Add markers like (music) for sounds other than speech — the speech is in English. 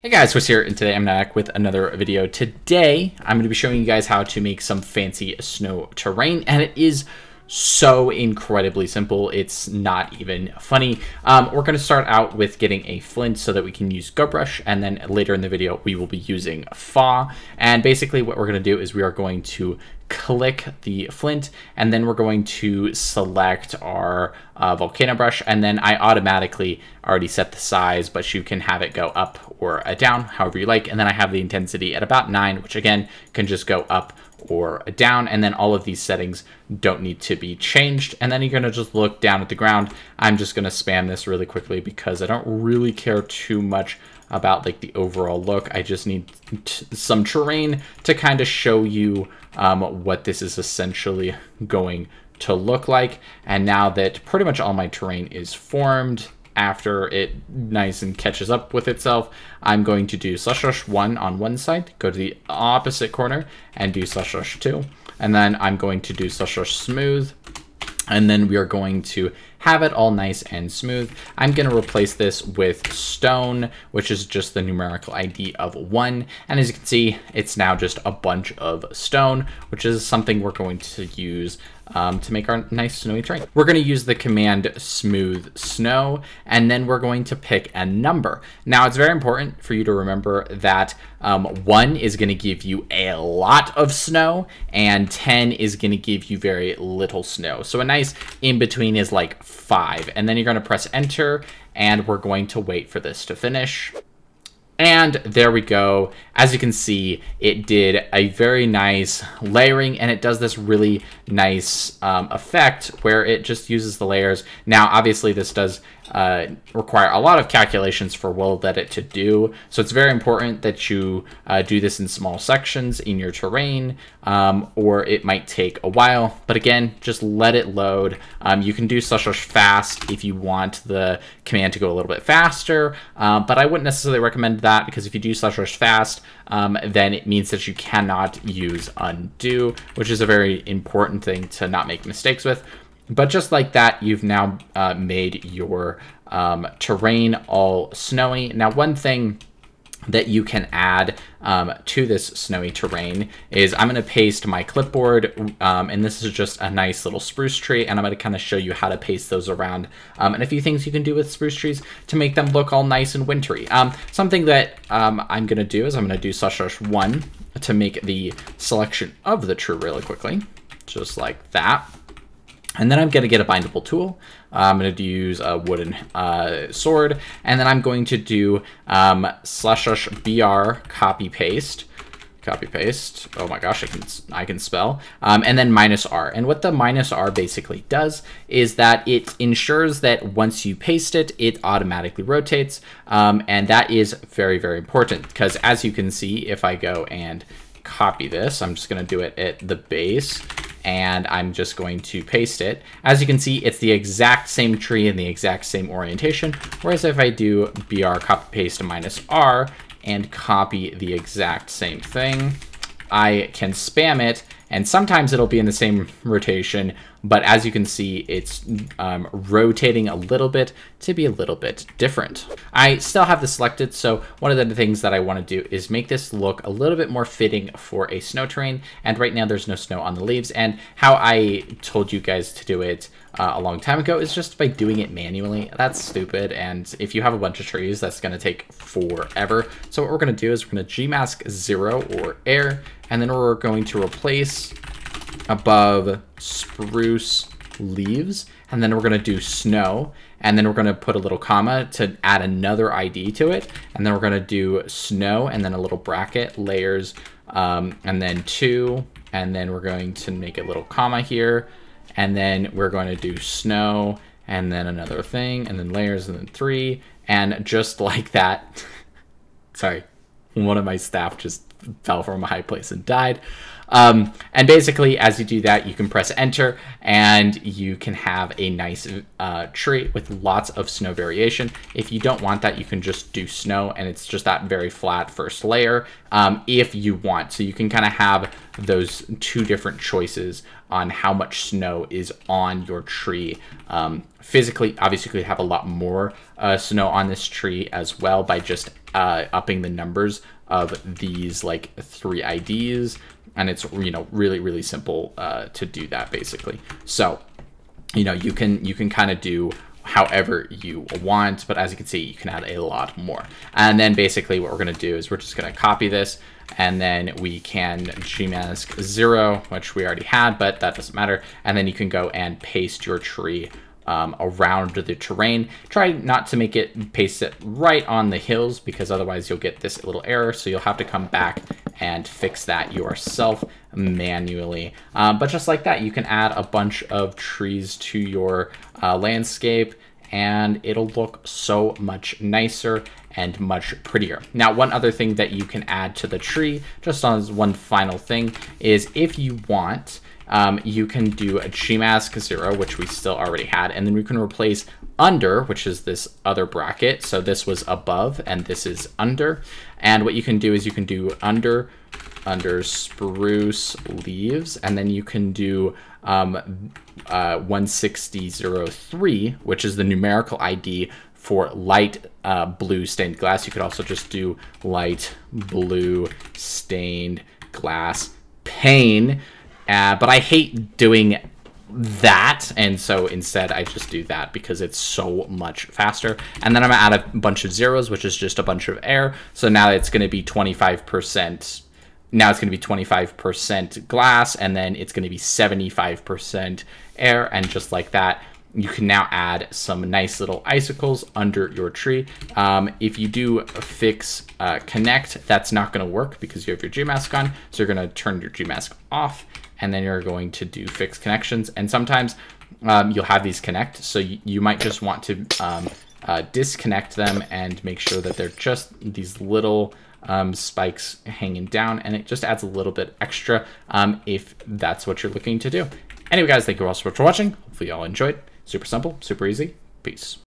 Hey guys, Horace here, and today I'm back with another video. Today, I'm going to be showing you guys how to make some fancy snow terrain, and it is so incredibly simple. It's not even funny. Um, we're going to start out with getting a flint so that we can use GoBrush, and then later in the video, we will be using FAWE. And basically what we're going to do is we are going to click the flint and then we're going to select our uh, volcano brush and then I automatically already set the size but you can have it go up or down however you like and then I have the intensity at about 9 which again can just go up or down and then all of these settings don't need to be changed. And then you're going to just look down at the ground. I'm just going to spam this really quickly because I don't really care too much about like the overall look. I just need some terrain to kind of show you um, what this is essentially (laughs) going to look like. And now that pretty much all my terrain is formed after it nice and catches up with itself, I'm going to do slash 1 on one side, go to the opposite corner, and do slash 2. And then I'm going to do slash smooth, and then we are going to have it all nice and smooth. I'm going to replace this with stone, which is just the numerical ID of one. And as you can see, it's now just a bunch of stone, which is something we're going to use um, to make our nice snowy terrain. We're going to use the command smooth snow, and then we're going to pick a number. Now, it's very important for you to remember that um, 1 is going to give you a lot of snow, and 10 is going to give you very little snow. So a nice in-between is like 5. And then you're going to press enter, and we're going to wait for this to finish. And there we go. As you can see, it did a very nice layering and it does this really nice um, effect where it just uses the layers. Now, obviously this does uh, require a lot of calculations for WorldEdit to do. So it's very important that you uh, do this in small sections in your terrain, um, or it might take a while. But again, just let it load. Um, you can do slash rush fast if you want the command to go a little bit faster, uh, but I wouldn't necessarily recommend that because if you do slash rush fast, um, then it means that you cannot use undo, which is a very important thing to not make mistakes with. But just like that, you've now uh, made your um, terrain all snowy. Now, one thing that you can add um, to this snowy terrain is I'm going to paste my clipboard, um, and this is just a nice little spruce tree, and I'm going to kind of show you how to paste those around, um, and a few things you can do with spruce trees to make them look all nice and wintry. Um, something that um, I'm going to do is I'm going to do slash slash one to make the selection of the tree really quickly, just like that. And then I'm going to get a bindable tool. Uh, I'm going to use a wooden uh, sword. And then I'm going to do um, slash slash br copy paste. Copy paste. Oh my gosh, I can I can spell. Um, and then minus r. And what the minus r basically does is that it ensures that once you paste it, it automatically rotates. Um, and that is very, very important because as you can see, if I go and copy this, I'm just going to do it at the base and I'm just going to paste it. As you can see, it's the exact same tree in the exact same orientation, whereas if I do br copy paste minus r and copy the exact same thing, I can spam it and sometimes it'll be in the same rotation, but as you can see, it's um, rotating a little bit to be a little bit different. I still have this selected, so one of the things that I want to do is make this look a little bit more fitting for a snow terrain, and right now there's no snow on the leaves, and how I told you guys to do it uh, a long time ago is just by doing it manually. That's stupid, and if you have a bunch of trees, that's going to take forever. So what we're going to do is we're to gmask 0 or air, and then we're going to replace above spruce leaves, and then we're going to do snow, and then we're going to put a little comma to add another ID to it, and then we're going to do snow, and then a little bracket, layers, um, and then two, and then we're going to make a little comma here, and then we're going to do snow, and then another thing, and then layers, and then three, and just like that, (laughs) sorry, one of my staff just fell from a high place and died. Um, and basically, as you do that, you can press enter and you can have a nice uh, tree with lots of snow variation. If you don't want that, you can just do snow and it's just that very flat first layer um, if you want. So you can kind of have those two different choices on how much snow is on your tree. Um, physically, obviously, you could have a lot more uh, snow on this tree as well by just uh, upping the numbers of these like three IDs. And it's, you know, really, really simple uh, to do that basically. So, you know, you can, you can kind of do however you want, but as you can see, you can add a lot more. And then basically what we're gonna do is we're just gonna copy this and then we can gmask zero, which we already had, but that doesn't matter. And then you can go and paste your tree um, around the terrain. Try not to make it paste it right on the hills because otherwise you'll get this little error. So you'll have to come back and fix that yourself manually. Um, but just like that, you can add a bunch of trees to your uh, landscape and it'll look so much nicer and much prettier. Now, one other thing that you can add to the tree, just as one final thing, is if you want, um, you can do a Gmask 0, which we still already had, and then we can replace under, which is this other bracket. So this was above, and this is under. And what you can do is you can do under, under spruce leaves, and then you can do um, uh, 16003, which is the numerical ID for light uh, blue stained glass. You could also just do light blue stained glass pane. Uh, but I hate doing that and so instead I just do that because it's so much faster and then I'm gonna add a bunch of zeros which is just a bunch of air so now it's to be 25% now it's going to be 25% glass and then it's going to be 75% air and just like that you can now add some nice little icicles under your tree. Um, if you do fix uh, connect, that's not going to work because you have your Gmask on. So you're going to turn your Gmask off and then you're going to do fix connections. And sometimes um, you'll have these connect. So you, you might just want to um, uh, disconnect them and make sure that they're just these little um, spikes hanging down and it just adds a little bit extra um, if that's what you're looking to do. Anyway, guys, thank you all so much for watching. Hopefully you all enjoyed. Super simple, super easy. Peace.